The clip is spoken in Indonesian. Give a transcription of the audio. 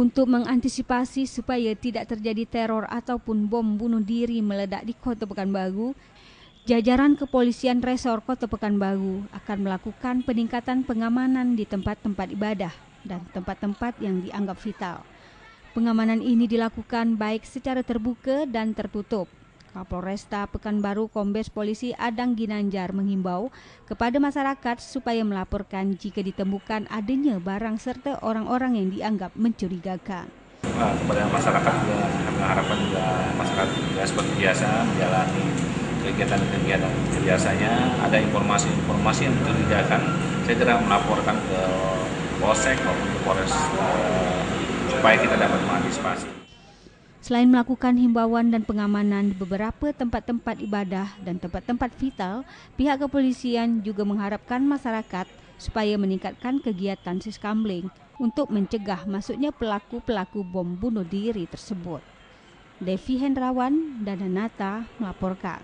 Untuk mengantisipasi supaya tidak terjadi teror ataupun bom bunuh diri meledak di Kota Pekanbaru, jajaran kepolisian Resor Kota Pekanbaru akan melakukan peningkatan pengamanan di tempat-tempat ibadah dan tempat-tempat yang dianggap vital. Pengamanan ini dilakukan baik secara terbuka dan tertutup Kapolresta Pekanbaru Kombes Polisi Adang Ginanjar menghimbau kepada masyarakat supaya melaporkan jika ditemukan adanya barang serta orang-orang yang dianggap mencurigakan. Nah, kepada masyarakat juga mengharapkan juga masyarakat juga seperti biasa menjalani kegiatan-kegiatan biasanya ada informasi-informasi yang mencurigakan segera melaporkan ke Polsek maupun ke Polres eh, supaya kita dapat mengantisipasi. Selain melakukan himbauan dan pengamanan di beberapa tempat-tempat ibadah dan tempat-tempat vital, pihak kepolisian juga mengharapkan masyarakat supaya meningkatkan kegiatan siskambling untuk mencegah masuknya pelaku-pelaku bom bunuh diri tersebut. Devi Hendrawan dan Nata melaporkan.